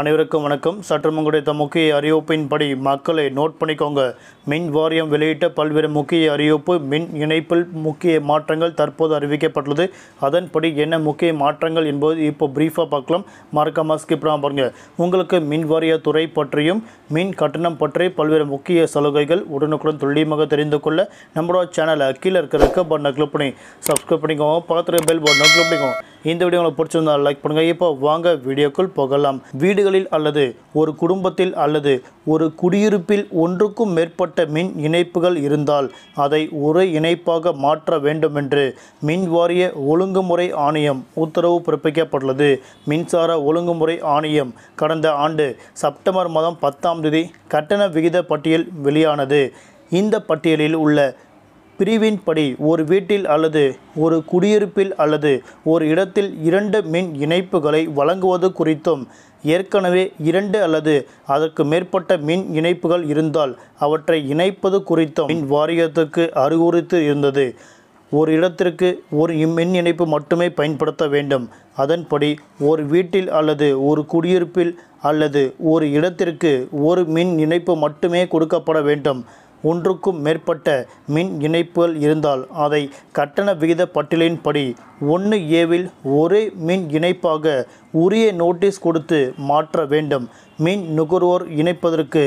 அனைவருக்கும் வணக்கம். சற்று முன்குடைய முக்கிய அறிவிப்பின்படி மக்களை நோட் பண்ணிக்கோங்க. மின் வாரியம் வெளியிட்ட பல்வேறு முக்கிய அறிவிப்பு மின் இணைப்பில் முக்கிய மாற்றங்கள் தற்போது அறிவிக்கப்பட்டுள்ளது. அதன்படி என்ன முக்கிய மாற்றங்கள் என்பது இப்போ பிரீஃபாக பார்க்கலாம். மறக்காம ஸ்கிப் பாருங்கள் பாருங்க. உங்களுக்கு மின் வாரிய துறை பற்றியும் மின் கட்டணம் பற்றி பல்வேறு முக்கிய சலுகைகள் உடனுக்குடன் துல்லியமாக தெரிந்து கொள்ள நம்மளோட சேனலை கீழே இருக்கிற ரெக்க பட்டனை கிளிக் பண்ணி சப்ஸ்கிரைப் பண்ணிக்கோங்க. பக்கத்தில் பெல் பட்டனை கிளிக் பண்ணிக்கோங்க. இந்த வீடியோ உங்களுக்கு பிடிச்சிருந்தால் லைக் பண்ணுங்கள் இப்போ வாங்க வீடியோக்குள் போகலாம். வீடுகளில் அல்லது ஒரு குடும்பத்தில் அல்லது ஒரு குடியிருப்பில் ஒன்றுக்கும் மேற்பட்ட மின் இணைப்புகள் இருந்தால் அதை ஒரே இணைப்பாக மாற்ற வேண்டும் என்று மின் வாரிய ஒழுங்குமுறை ஆணையம் உத்தரவு பிறப்பிக்கப்பட்டுள்ளது. மின்சார ஒழுங்குமுறை ஆணையம் கடந்த ஆண்டு செப்டம்பர் மாதம் பத்தாம் தேதி கட்டண விகித பட்டியல் வெளியானது. இந்த பட்டியலில் உள்ள பிரிவின்படி ஒரு வீட்டில் அல்லது ஒரு குடியிருப்பில் அல்லது ஒரு இடத்தில் இரண்டு மின் இணைப்புகளை வழங்குவது குறித்தும் ஏற்கனவே இரண்டு அல்லது அதற்கு மேற்பட்ட மின் இணைப்புகள் இருந்தால் அவற்றை இணைப்பது குறித்தும் மின் வாரியத்துக்கு அறிவுறுத்தி இருந்தது. ஒரு இடத்திற்கு ஒரு மின் இணைப்பு மட்டுமே பயன்படுத்த வேண்டும். அதன்படி ஒரு வீட்டில் அல்லது ஒரு குடியிருப்பில் அல்லது ஒரு இடத்திற்கு ஒரு மின் இணைப்பு மட்டுமே கொடுக்கப்பட வேண்டும். ஒன்றுக்கும் மேற்பட்ட மின் இணைப்புகள் இருந்தால் அதை கட்டண விகித பட்டியலின்படி ஒன்று ஏவில் ஒரே மின் இணைப்பாக உரிய நோட்டீஸ் கொடுத்து மாற்ற வேண்டும். மின் நுகர்வோர் இணைப்பதற்கு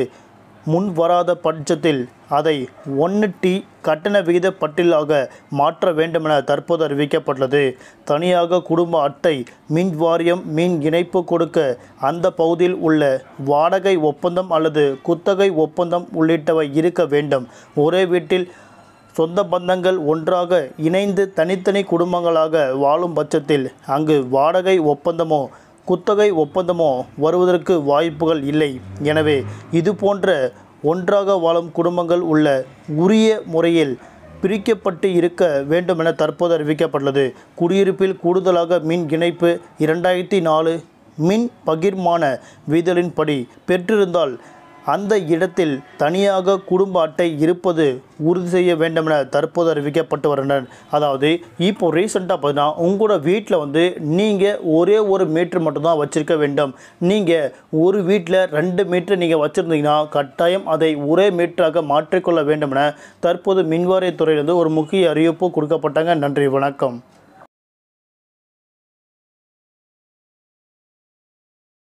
முன் வராத பட்சத்தில் அதை ஒன்று டி கட்டண விகித பட்டியலாக மாற்ற வேண்டுமென தற்போது அறிவிக்கப்பட்டுள்ளது. தனியாக குடும்ப அட்டை மின் வாரியம் மின் இணைப்பு கொடுக்க அந்த பகுதியில் உள்ள வாடகை ஒப்பந்தம் அல்லது குத்தகை ஒப்பந்தம் உள்ளிட்டவை இருக்க வேண்டும். ஒரே வீட்டில் சொந்த பந்தங்கள் ஒன்றாக இணைந்து தனித்தனி குடும்பங்களாக வாழும் பட்சத்தில் அங்கு வாடகை ஒப்பந்தமோ குத்தகை ஒப்பந்தமோ வருவதற்கு வாய்ப்புகள் இல்லை. எனவே இது போன்ற ஒன்றாக வாழும் குடும்பங்கள் உள்ள உரிய முறையில் பிரிக்கப்பட்டு இருக்க வேண்டுமென தற்போது அறிவிக்கப்பட்டுள்ளது. குடியிருப்பில் கூடுதலாக மின் இணைப்பு இரண்டாயிரத்தி நாலு மின் பகிர்மான விதிகளின்படி பெற்றிருந்தால் அந்த இடத்தில் தனியாக குடும்ப அட்டை இருப்பது உறுதி செய்ய வேண்டும் என தற்போது அறிவிக்கப்பட்டு வருகின்றனர் அதாவது இப்போ ரீசெண்டாக பார்த்தீங்கன்னா உங்களோட வீட்டில் வந்து நீங்கள் ஒரே ஒரு மீட்ரு மட்டும்தான் வச்சுருக்க வேண்டும். நீங்கள் ஒரு வீட்டில் ரெண்டு மீட்டர் நீங்கள் வச்சுருந்தீங்கன்னா கட்டாயம் அதை ஒரே மீட்டராக மாற்றிக்கொள்ள வேண்டும் என தற்போது மின்வாரியத்துறையிலிருந்து ஒரு முக்கிய அறிவிப்பு கொடுக்கப்பட்டாங்க. நன்றி வணக்கம்.